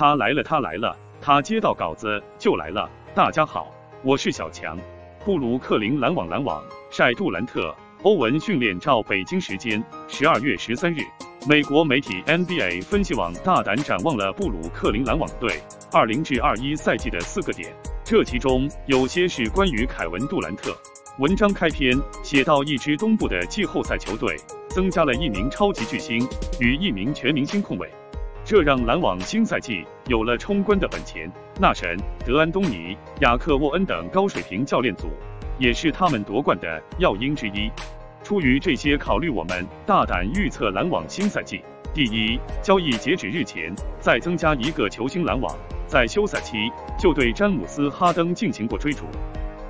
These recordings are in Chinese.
他来了，他来了，他接到稿子就来了。大家好，我是小强。布鲁克林篮网篮网晒杜兰特、欧文训练照，北京时间十二月十三日，美国媒体 NBA 分析网大胆展望了布鲁克林篮网队二零至二一赛季的四个点，这其中有些是关于凯文杜兰特。文章开篇写到，一支东部的季后赛球队增加了一名超级巨星与一名全明星控卫，这让篮网新赛季有了冲关的本钱。纳神、德安东尼、雅克沃恩等高水平教练组也是他们夺冠的要因之一。出于这些考虑，我们大胆预测篮网新赛季：第一，交易截止日前再增加一个球星。篮网在休赛期就对詹姆斯·哈登进行过追逐。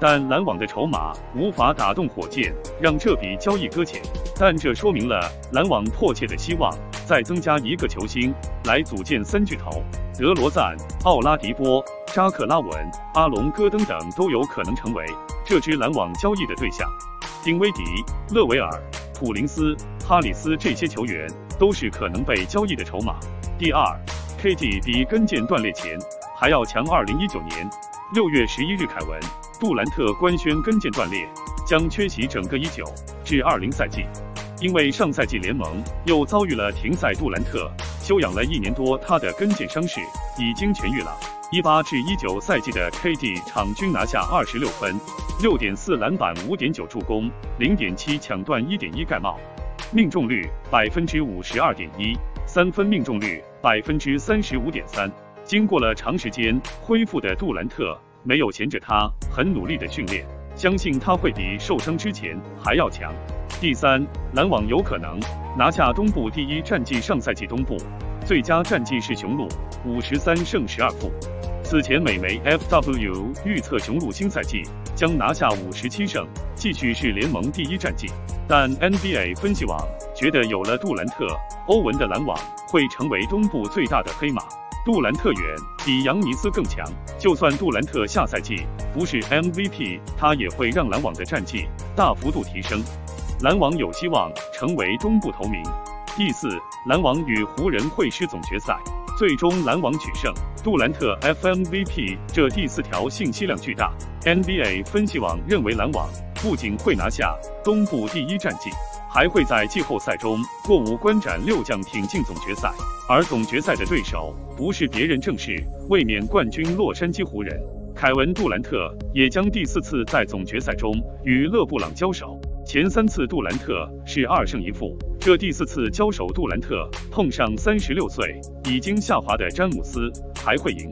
但篮网的筹码无法打动火箭，让这笔交易搁浅。但这说明了篮网迫切的希望再增加一个球星来组建三巨头：德罗赞、奥拉迪波、扎克拉文、阿隆戈登等都有可能成为这支篮网交易的对象。丁威迪、勒维尔、普林斯、哈里斯这些球员都是可能被交易的筹码。第二，KD 比跟腱断裂前还要强。二零一九年六月十一日，凯文。杜兰特官宣跟腱断裂，将缺席整个一九至二零赛季。因为上赛季联盟又遭遇了停赛，杜兰特休养了一年多，他的跟腱伤势已经痊愈了。一八至一九赛季的 KD 场均拿下二十六分、六点四篮板、五点九助攻、零点七抢断、一点一盖帽，命中率百分之五十二点一，三分命中率百分之三十五点三。经过了长时间恢复的杜兰特。没有闲着，他很努力的训练，相信他会比受伤之前还要强。第三，篮网有可能拿下东部第一战绩。上赛季东部最佳战绩是雄鹿，五十三胜十二负。此前美媒 FW 预测雄鹿新赛季将拿下五十七胜，继续是联盟第一战绩。但 NBA 分析网觉得，有了杜兰特、欧文的篮网会成为东部最大的黑马。杜兰特远比扬尼斯更强，就算杜兰特下赛季不是 MVP，他也会让篮网的战绩大幅度提升。篮网有希望成为东部头名。第四，篮网与湖人会师总决赛，最终篮网取胜，杜兰特 FMVP，这第四条信息量巨大。NBA 分析网认为，篮网不仅会拿下东部第一战绩。还会在季后赛中过五关斩六将挺进总决赛，而总决赛的对手不是别人，正是卫冕冠军洛杉矶湖人。凯文杜兰特也将第四次在总决赛中与勒布朗交手，前三次杜兰特是二胜一负，这第四次交手杜兰特碰上三十六岁已经下滑的詹姆斯，还会赢。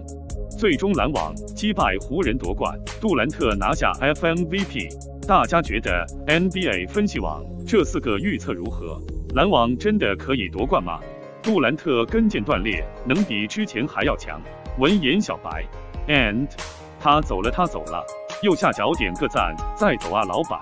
最终篮网击败湖人夺冠，杜兰特拿下 FMVP。大家觉得 NBA 分析网？这四个预测如何？篮网真的可以夺冠吗？杜兰特跟腱断裂，能比之前还要强？文言小白，and 他走了，他走了，右下角点个赞，再走啊，老板。